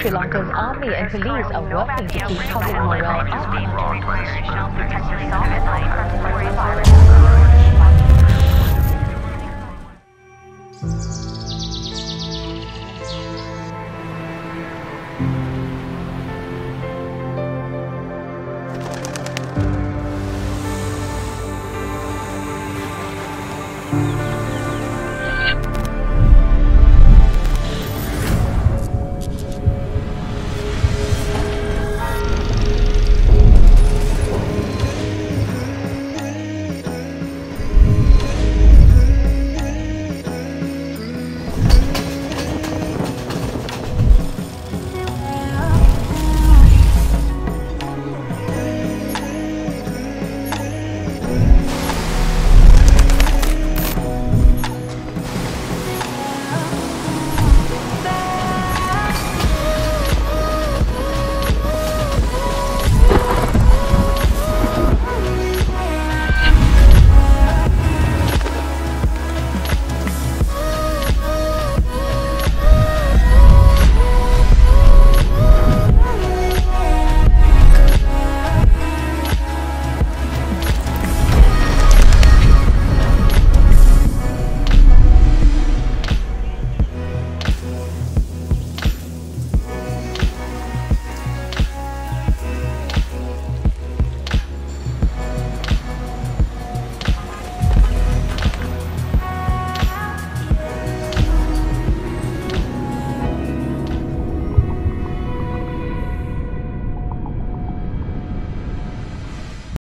Sri Lanka's army and police are working to keep Covid morale up.